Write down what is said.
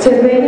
to many